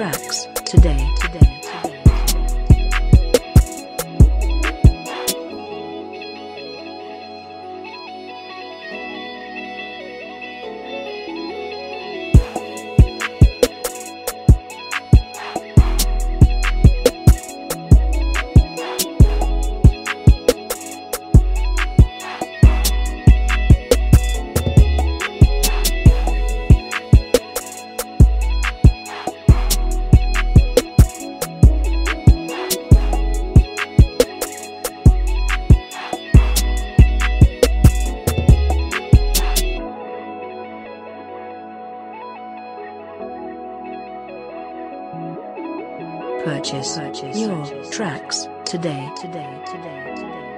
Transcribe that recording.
tracks today. today. Purchase your tracks today. today, today, today.